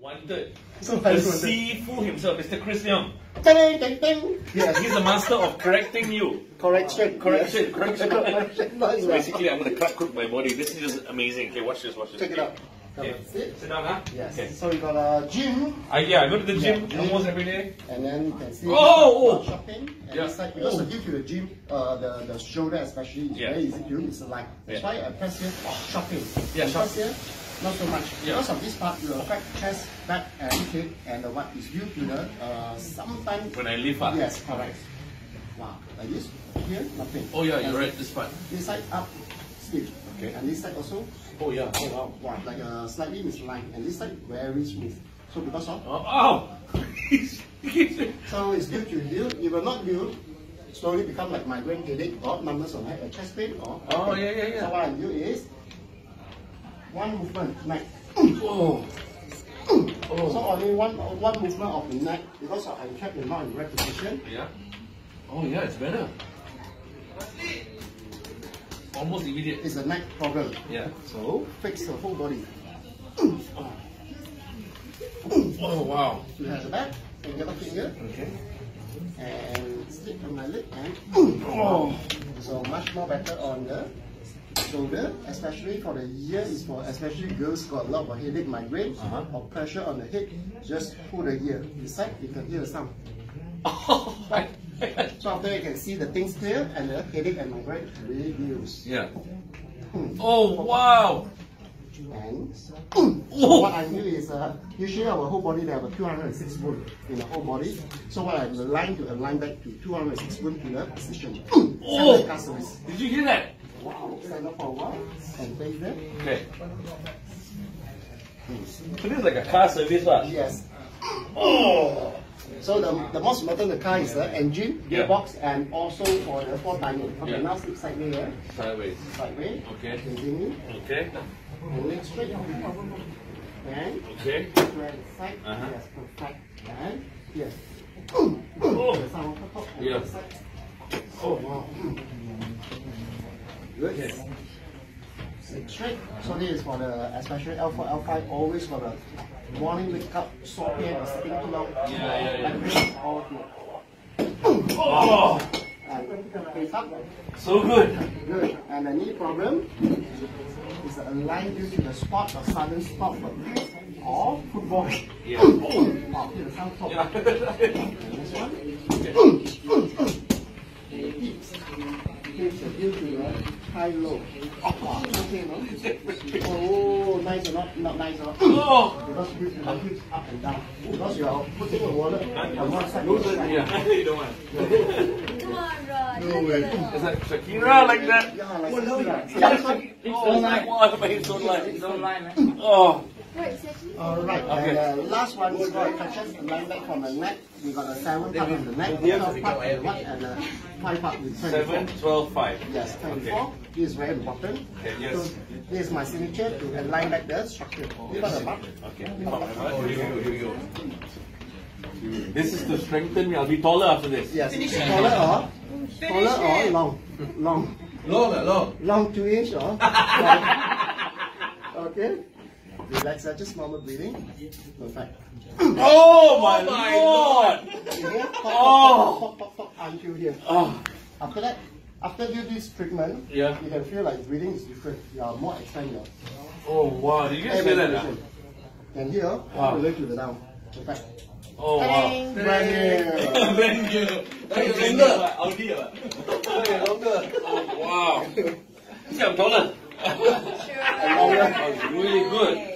One third. So The I do Sifu himself, Mr. Chris Leong. Ding, ding, ding. Yes. He's the master of correcting you. Correction. Correction, Yes. correction. correction. So basically, I'm going to cut cook my body. This is just amazing. Okay, watch this, watch this. Check it out. Come Okay. on, sit. Sit down, huh? Yes. Okay. So we got a gym, I, yeah, I go to the gym Yeah. almost every day. and then you can see Oh, oh. shopping. And Yeah. it's like because Oh. the due to the gym, uh, the the shoulder especially is Yeah. very easy to use. It's a line. That's Yeah. why I press here shopping. Yeah, And shop. press here. Not so much. Yeah. Because of this part, will affect chest, back, and hip, and the what is due to the uh, sometimes. When I lift up. Yes, correct. Wow, like this. Here, nothing. Oh, yeah, And you're right. This part. This side up, stiff. Okay. And this side also, Oh, yeah. oh wow, wow, like uh, slightly misaligned. And this side very smooth. So because of Oh, oh. So it's due to you. It will not you slowly become like migraine headache or numbness of head, or chest pain or. Oh, yeah, yeah, yeah. So what I do is one movement neck. oh. Oh. So Oh. only one one movement of the neck because I kept it not in the right position. Yeah. Oh, yeah, it's better. Almost immediate. It's a neck problem. Yeah. So fix the whole body. Oh, wow. You have the back and the other finger Okay. and stick on my leg and Oh. so much more better on the shoulder, especially for the ear is for especially girls got a lot of headache, migraine Uh-huh. or pressure on the head. Just pull the ear. Beside you can hear the sound. Oh, So after you can see the things clear and the headache and migraine reduce. yeah. Hmm. Oh, wow. And Oh. what I do is uh, usually our whole body they have a 206 bone in the whole body. So what I align to align back to 206 bone to the position. Oh. Stand like service. Did you hear that? Wow. Stand up for a and face there. Okay. So this is like a car service, what? Yes. Oh. So the, the most important the car is the engine, Yeah. gearbox, and also for the four timing. Okay, Yeah. now sit sideways. Sideways. Sideways. Okay. Continue. Okay. And leg straight. And Okay. side. Uh-huh. Yes, perfect. And yes. Oh. The sound of the top and Yeah. Oh. Wow. Good. Sit straight. So this is for the especially L4, L5, always for the morning wake up, sore pain or sitting too long. Yeah, yeah, yeah. All good. Oh, And face up. so good. Good. And the knee problem is aligned due to the spot or sudden stop or football. Yeah. Oh, sound stop. Yeah. This one. Hips. Hips are due to the high low. Wow, okay, no? Oh, nice or not? Not nice or Oh. Because due to the hips up and down. Because you are putting the wallet on one side. Lose it. Yeah. you don't want. Come on, Rod. No way. It's like Shakira like that. Yeah, like Oh, that. So Yeah, this one- Shakira. Oh, my God. My hips don't lie. Don't lie, man. Oh. Wait, it's actually. Alright, Okay. and the last one is called touches the line back from the neck. We got a seven part of the neck, twelve part of the what, and a five part with 24. 7, 12, 5. Yes, 24. This is very important. Okay, yes. So this is my signature to align back the structure. Lift up the butt. Okay. Oh, you, you, you, you. This is to strengthen me. I'll be taller after this. Yes, taller or taller or long, long, Long, long. long two inch or. okay. Relax, uh, just normal breathing. Perfect. Oh, my, Lord. Here, pop, Oh. pop, until here. Oh. After that, after you do this treatment, Yeah. you can feel like breathing is different. You are more expand your Oh, wow. Did you guys air hear that? ventilation. And here, Wow. all the to the down. Perfect. Oh, wow. Brand new. Brand new. longer. Audi ah. Okay, longer. Oh, wow. See, I'm taller. Sure. And longer. Oh, it's really good.